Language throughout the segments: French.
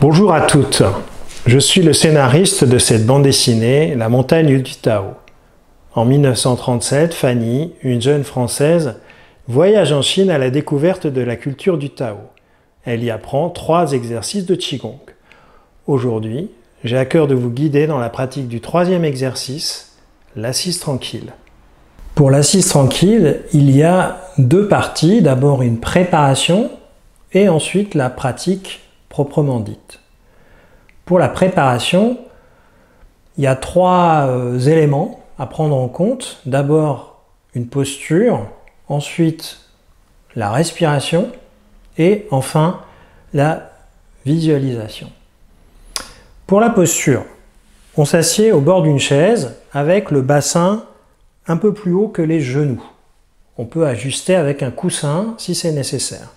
Bonjour à toutes, je suis le scénariste de cette bande dessinée La montagne du Tao. En 1937, Fanny, une jeune Française, voyage en Chine à la découverte de la culture du Tao. Elle y apprend trois exercices de Qigong. Aujourd'hui, j'ai à cœur de vous guider dans la pratique du troisième exercice, l'assise tranquille. Pour l'assise tranquille, il y a deux parties. D'abord une préparation et ensuite la pratique proprement dite. Pour la préparation, il y a trois euh, éléments à prendre en compte. D'abord une posture, ensuite la respiration et enfin la visualisation. Pour la posture, on s'assied au bord d'une chaise avec le bassin un peu plus haut que les genoux. On peut ajuster avec un coussin si c'est nécessaire.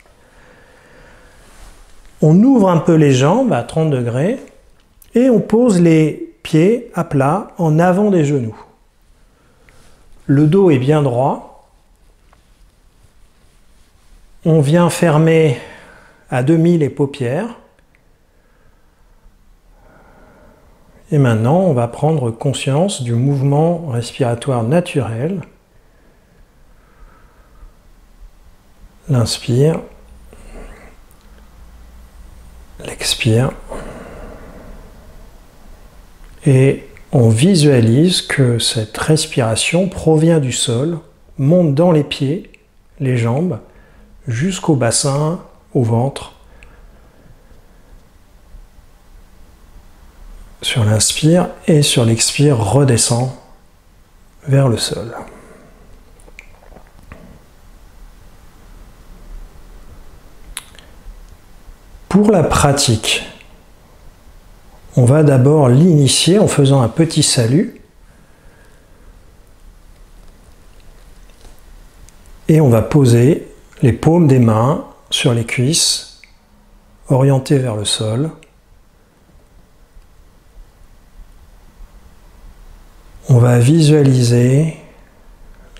On ouvre un peu les jambes à 30 degrés et on pose les pieds à plat en avant des genoux. Le dos est bien droit. On vient fermer à demi les paupières. Et maintenant, on va prendre conscience du mouvement respiratoire naturel. L'inspire, l'expire. Et on visualise que cette respiration provient du sol, monte dans les pieds, les jambes, jusqu'au bassin, au ventre. Sur l'inspire et sur l'expire redescend vers le sol. Pour la pratique, on va d'abord l'initier en faisant un petit salut. Et on va poser les paumes des mains sur les cuisses, orientées vers le sol. On va visualiser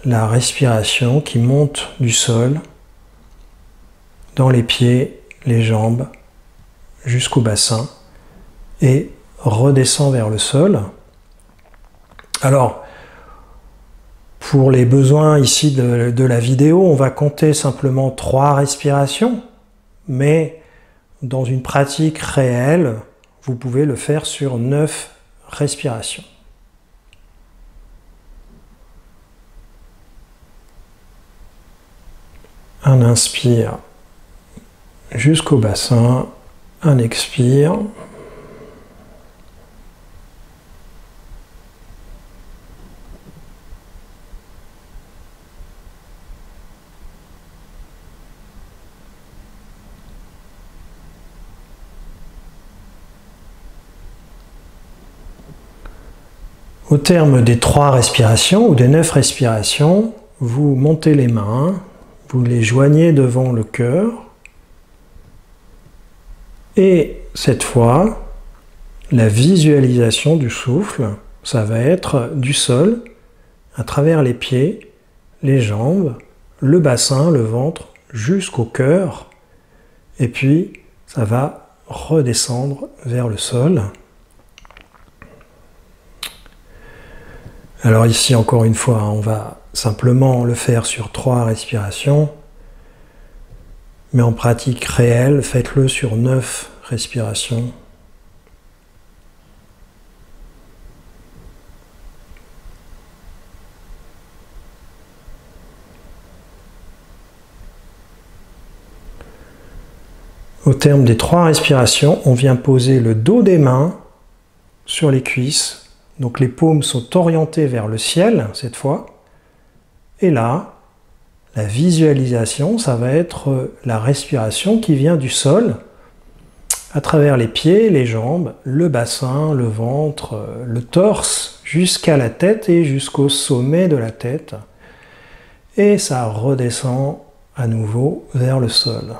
la respiration qui monte du sol dans les pieds, les jambes, jusqu'au bassin et redescend vers le sol. Alors, pour les besoins ici de, la vidéo, on va compter simplement trois respirations, mais dans une pratique réelle, vous pouvez le faire sur neuf respirations. Un inspire jusqu'au bassin, un expire. Au terme des trois respirations ou des neuf respirations, vous montez les mains, vous les joignez devant le cœur et cette fois, la visualisation du souffle, ça va être du sol à travers les pieds, les jambes, le bassin, le ventre, jusqu'au cœur. Et puis, ça va redescendre vers le sol. Alors ici, encore une fois, on va simplement le faire sur trois respirations. Mais en pratique réelle, faites-le sur neuf respirations. Au terme des trois respirations, on vient poser le dos des mains sur les cuisses donc les paumes sont orientées vers le ciel cette fois. Et là, la visualisation, ça va être la respiration qui vient du sol à travers les pieds, les jambes, le bassin, le ventre, le torse, jusqu'à la tête et jusqu'au sommet de la tête. Et ça redescend à nouveau vers le sol.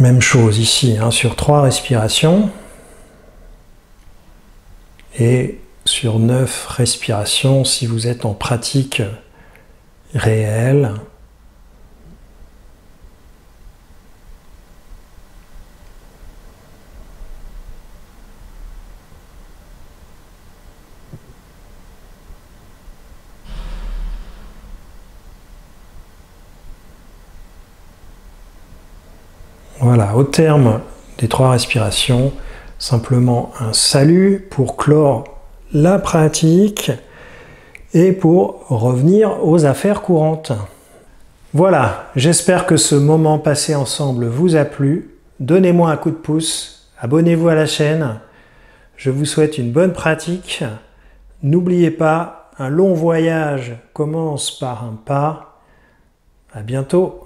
Même chose ici, hein, sur trois respirations. Et sur 9 respirations si vous êtes en pratique réelle. Voilà, au terme des trois respirations, simplement un salut pour clore la pratique et pour revenir aux affaires courantes. Voilà, j'espère que ce moment passé ensemble vous a plu. Donnez-moi un coup de pouce, abonnez-vous à la chaîne. Je vous souhaite une bonne pratique. N'oubliez pas, un long voyage commence par un pas. À bientôt